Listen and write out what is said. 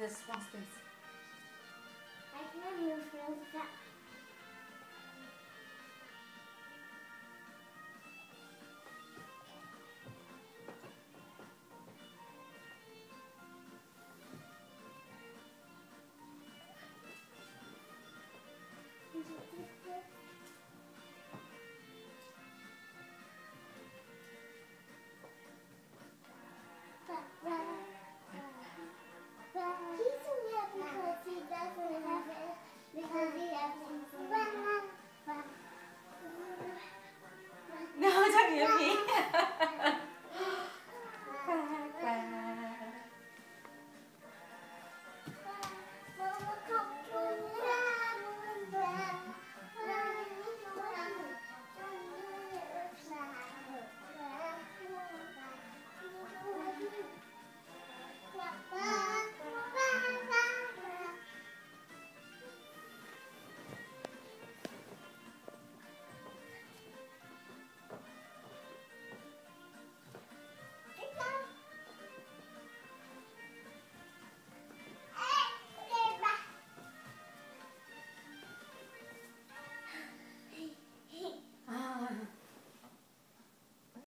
This one space. I can move really fast.